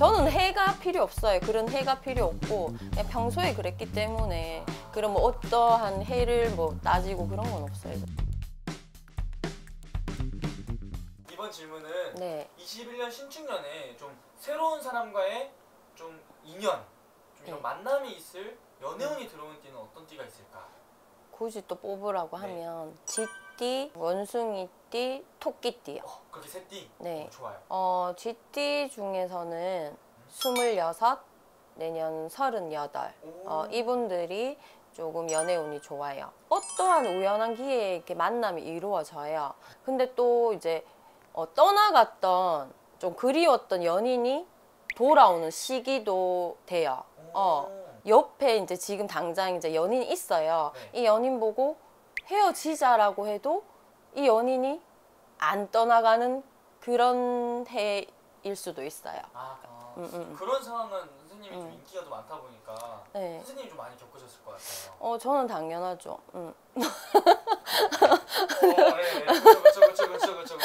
저는 해가 필요 없어요. 그런 해가 필요 없고 그냥 평소에 그랬기 때문에 그런 뭐 어떠한 해를 뭐 따지고 그런 건 없어요. 이번 질문은 네. 21년 신축년에 좀 새로운 사람과의 좀 인연, 좀 이런 네. 만남이 있을 연애운이 들어오는 띠는 어떤 띠가 있을까? 굳이 또 뽑으라고 네. 하면 쥐띠, 원숭이띠, 토끼띠요. 어, 그렇게 세 띠? 네. 어, 좋아요. 어, 쥐띠 중에서는 26, 내년 38. 오. 어, 이분들이 조금 연애운이 좋아요. 어떠한 우연한 기회에 이렇게 만남이 이루어져요. 근데 또 이제 어, 떠나갔던 좀 그리웠던 연인이 돌아오는 시기도 돼요. 오. 어. 옆에 이제 지금 당장 이제 연인이 있어요. 네. 이 연인 보고 헤어지자라고 해도 이 연인이 안 떠나가는 그런 해일 수도 있어요. 아, 아. 음, 음. 그런 상황은 선생님이 좀 음. 인기가 좀 많다 보니까 네. 선생님이 좀 많이 겪으셨을 것 같아요. 어, 저는 당연하죠. 음. 어, 네, 그쵸, 그쵸, 그쵸. 어.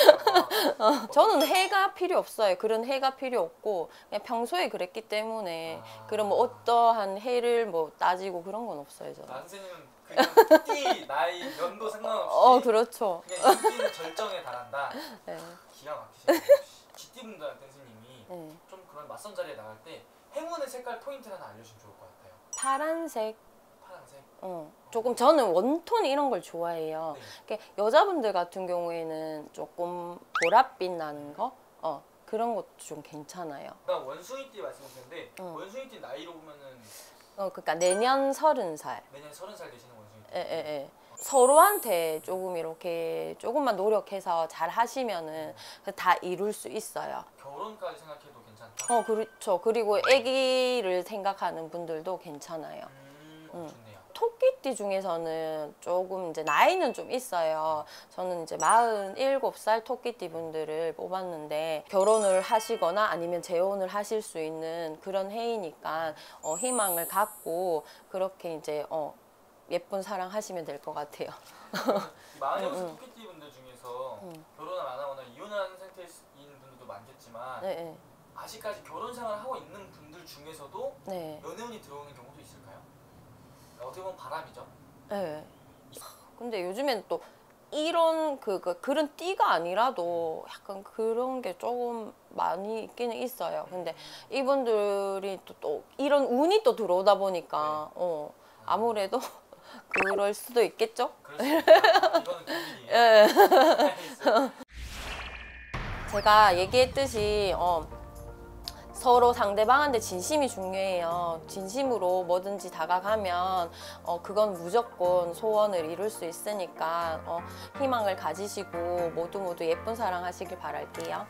저는 해가 필요 없어요. 그런 해가 필요 없고 그냥 평소에 그랬기 때문에 아. 그런 뭐 어떠한 해를 뭐 따지고 그런 건 없어요. 저는. 아, 선생님은 그냥 띠, 나이, 연도 상관없이 어, 그렇죠. 그냥 인기는 절정에 달한다. 네. 기가 막히시네요. GT분들한테 선생님이 네. 좀 그런 맞선 자리에 나갈 때 행운의 색깔 포인트 하나 알려주면 좋을 것 같아요. 파란색. 어, 조금 저는 원톤 이런 걸 좋아해요. 네. 여자분들 같은 경우에는 조금 보랏빛 나는 거, 어 그런 것도 좀 괜찮아요. 그다음 원숭이띠 말씀하셨는데 응. 원숭이띠 나이로 보면은 어, 그러니까 내년 서른 살. 내년 서른 살 되시는 원숭이띠. 예, 예, 예. 서로한테 조금 이렇게 조금만 노력해서 잘 하시면은 다 이룰 수 있어요. 결혼까지 생각해도 괜찮다. 어, 그렇죠. 그리고 아기를 생각하는 분들도 괜찮아요. 음, 응. 좋네요. 토끼띠 중에서는 조금 이제 나이는 좀 있어요. 저는 이제 47살 토끼띠 분들을 뽑았는데 결혼을 하시거나 아니면 재혼을 하실 수 있는 그런 해이니까 어, 희망을 갖고 그렇게 이제 어, 예쁜 사랑 하시면 될 것 같아요. 응, 응. 토끼띠 분들 중에서 응. 결혼을 안 하거나 이혼한 상태인 분들도 많겠지만 네, 네. 아직까지 결혼 생활을 하고 있는 분들 중에서도 네. 연애운이 들어오는 경우도 있을까요? 어떻게 보면 바람이죠. 네. 근데 요즘엔 또 이런 그, 그 그런 띠가 아니라도 약간 그런 게 조금 많이 있기는 있어요. 근데 이분들이 또, 또 이런 운이 또 들어오다 보니까 어 아무래도 그럴 수도 있겠죠. 예. 알겠어요. 제가 얘기했듯이 어, 서로 상대방한테 진심이 중요해요. 진심으로 뭐든지 다가가면 어, 그건 무조건 소원을 이룰 수 있으니까 어, 희망을 가지시고 모두 모두 예쁜 사랑 하시길 바랄게요.